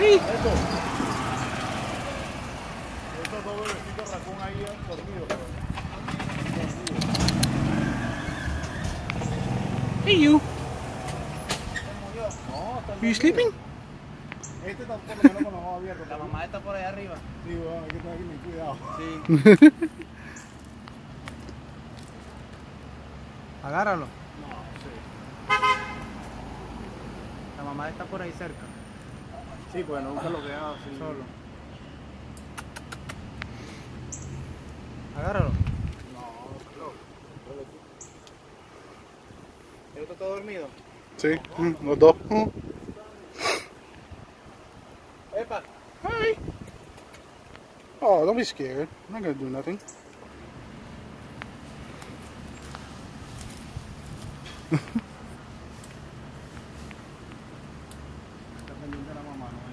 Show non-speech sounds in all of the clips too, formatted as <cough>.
Sí. Esto. Estos dos bebecitos racón ahí dormidos. Hey you. No, you sleeping? Este está por lo menos con los ojos abiertos. La mamá está por allá arriba. Sí, bueno, hay que tener que tener cuidado. Sí. <laughs> Agárralo. No, sí. La mamá está por ahí cerca. Sí, pues nunca lo queda así. Solo. Agárralo. No, no. ¿El otro está dormido? Sí, mm, los dos. Mm. Epa. Hi. Oh, don't be scared. I'm not gonna do nothing. <laughs>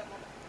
para comer.